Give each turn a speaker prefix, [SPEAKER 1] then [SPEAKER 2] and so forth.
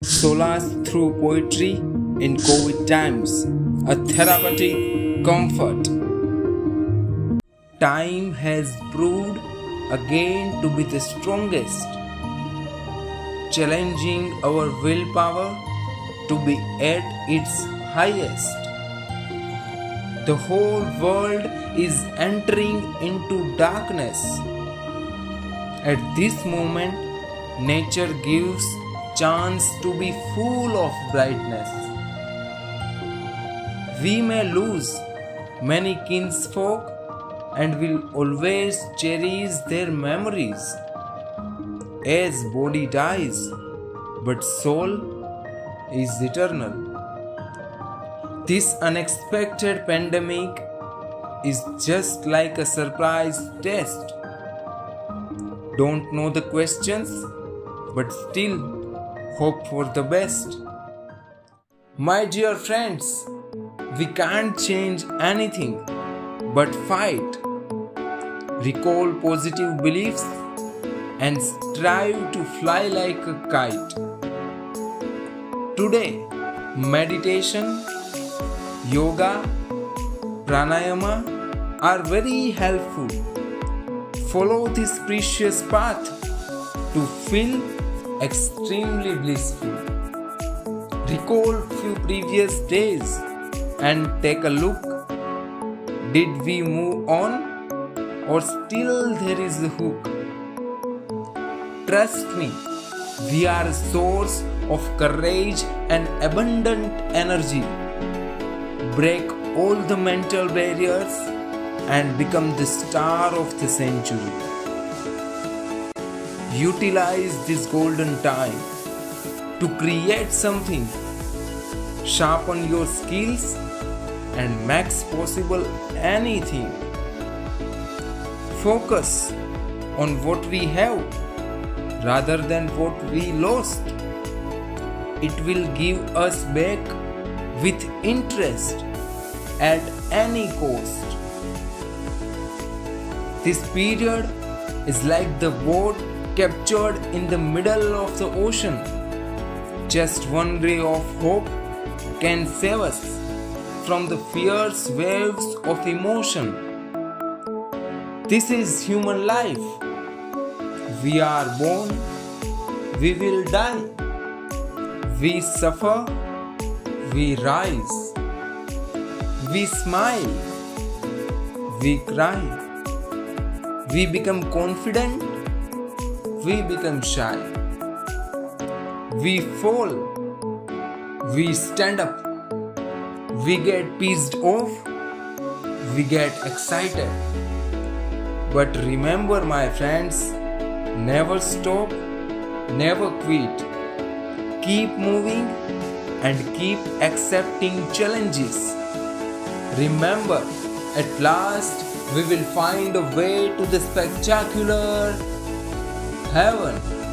[SPEAKER 1] Solace through poetry in COVID times, a therapeutic comfort. Time has proved again to be the strongest, challenging our willpower to be at its highest. The whole world is entering into darkness. At this moment, nature gives chance to be full of brightness. We may lose many kinsfolk and will always cherish their memories. As body dies, but soul is eternal. This unexpected pandemic is just like a surprise test. Don't know the questions, but still hope for the best. My dear friends, we can't change anything but fight. Recall positive beliefs and strive to fly like a kite. Today, meditation, yoga, pranayama are very helpful. Follow this precious path to feel extremely blissful. Recall few previous days and take a look. Did we move on or still there is a hook? Trust me, we are a source of courage and abundant energy. Break all the mental barriers and become the star of the century. Utilize this golden time to create something, sharpen your skills, and max possible anything. Focus on what we have rather than what we lost. It will give us back with interest at any cost. This period is like the boat captured in the middle of the ocean. Just one ray of hope can save us from the fierce waves of emotion. This is human life. We are born, we will die. We suffer, we rise. We smile, we cry. We become confident, we become shy. We fall, we stand up. We get pissed off, we get excited. But remember, my friends, never stop, never quit. Keep moving and keep accepting challenges. Remember, at last we will find a way to the spectacular heaven.